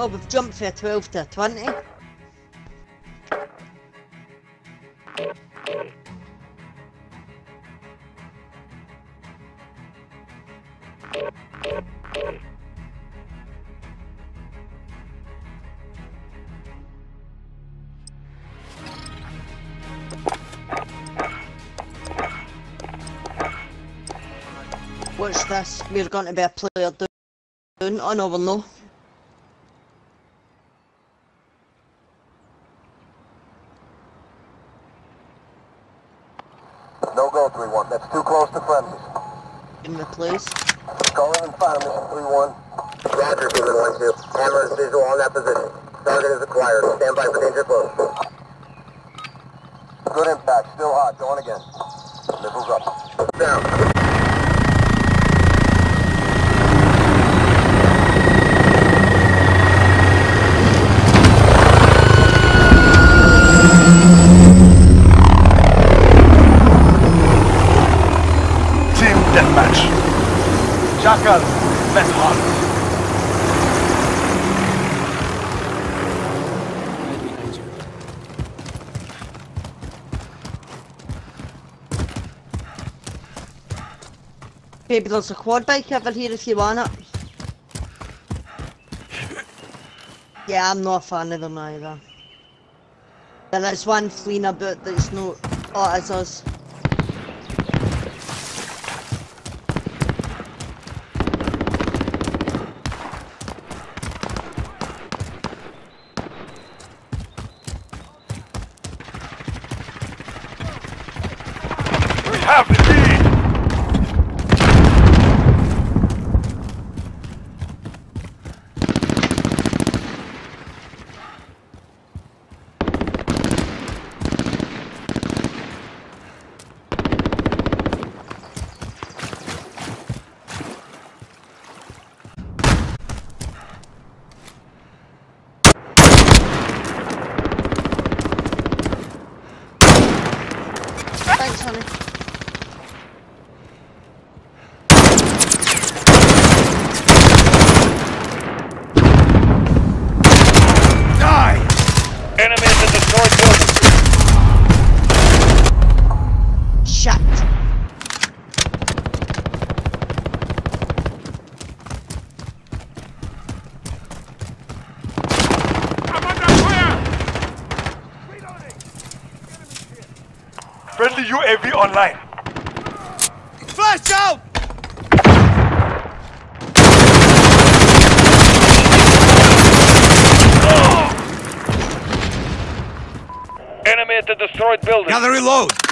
Oh, we've jumped from 12 to 20. What's this, we're going to be a player doing... Oh no, no. No go, 3-1. That's too close to friendlies. In the place. Calling and fire mission 3-1. Roger, Demon 1-2. Hammer is visual on that position. Target is acquired. Stand by for danger close. Good impact. Still hot. Going again. Missiles up. Down. Team Deathmatch. Jackal, Met Hard. Maybe there's a quad bike over here if you want it. Yeah, I'm not a fan of them either. There is one fleeing about that's not... Oh, it's us. We have the lead. Thanks, honey. Die! Enemy at the destroyed building. Shit. Friendly UAV online. Flash out! Enemy at the destroyed building. Gotta reload!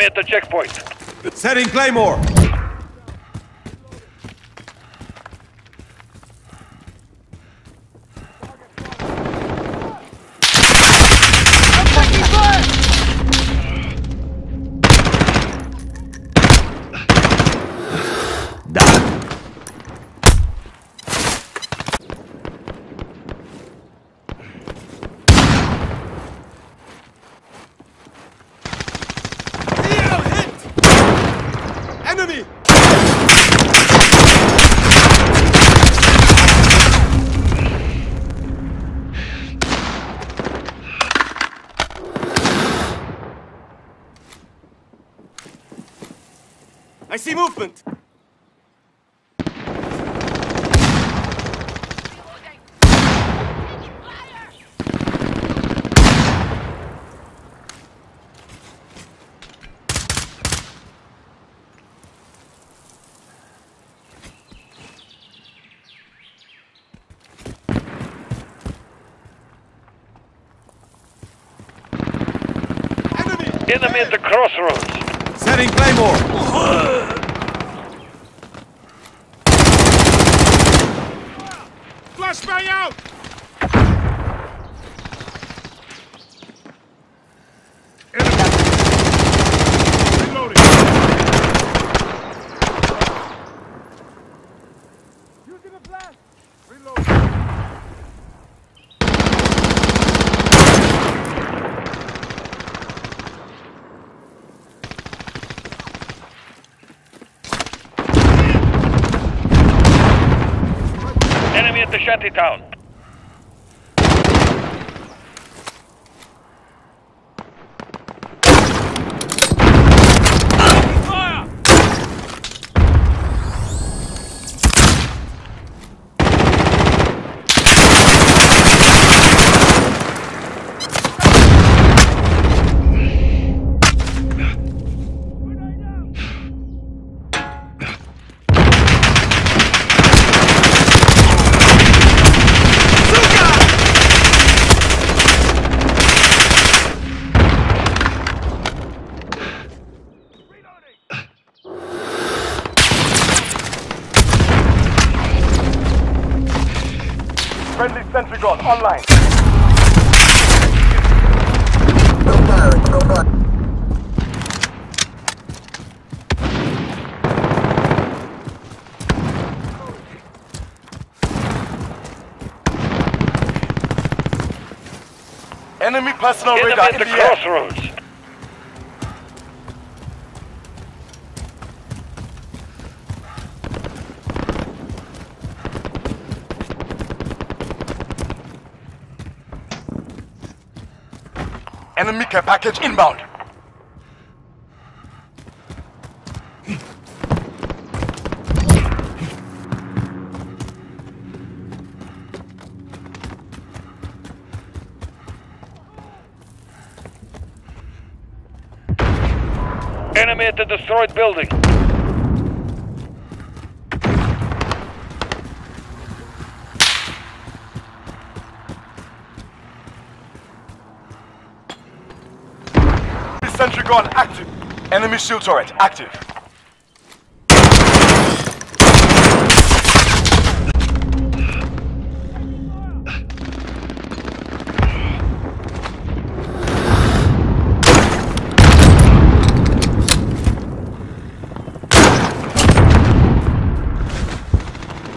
Enemy at the checkpoint. Setting Claymore! Done. Enemy! I see movement! Enemy! Enemy at the crossroads. Setting Claymore! Flashbang out! Shantytown. Fire! Online. Still firing, still firing. Enemy personal radar at in the the crossroads. Enemy care package inbound. Enemy at the destroyed building. Gun active. Enemy shield turret active.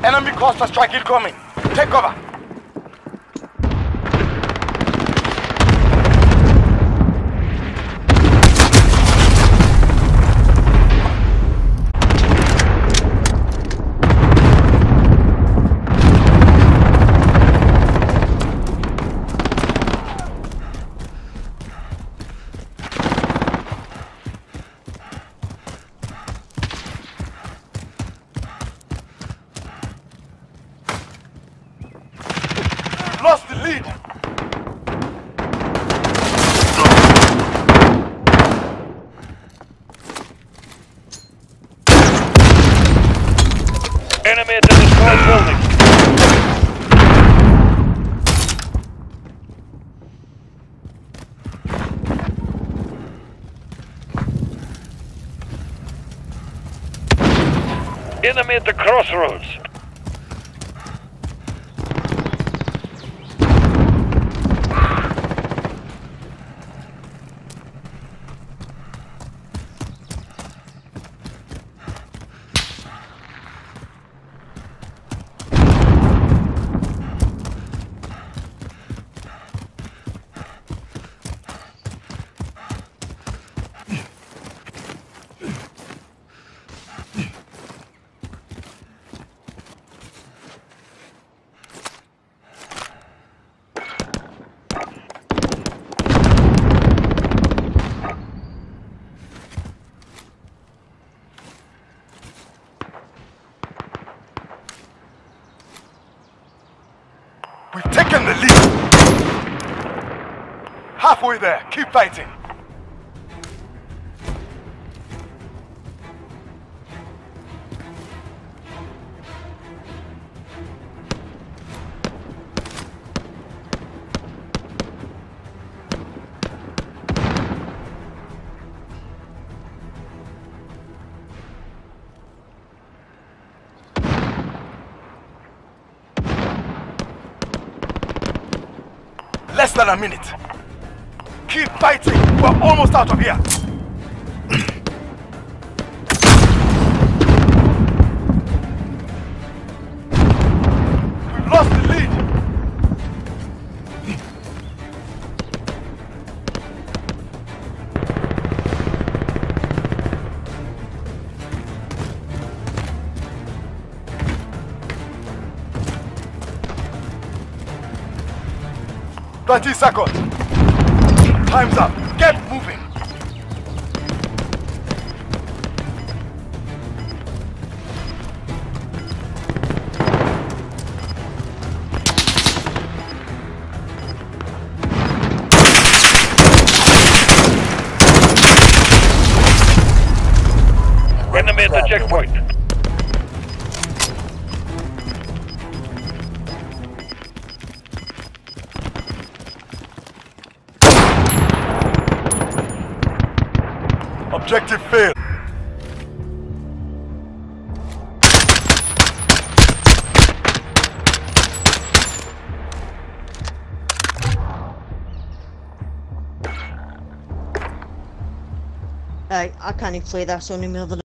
Enemy cluster strike incoming. Take cover. Enemy at the crossroads. We've taken the lead. Halfway there. Keep fighting. Less than a minute. Keep fighting. We're almost out of here. We've lost the lead. 20 seconds. Time's up. Objective failed. Right, I can't even play this anymore.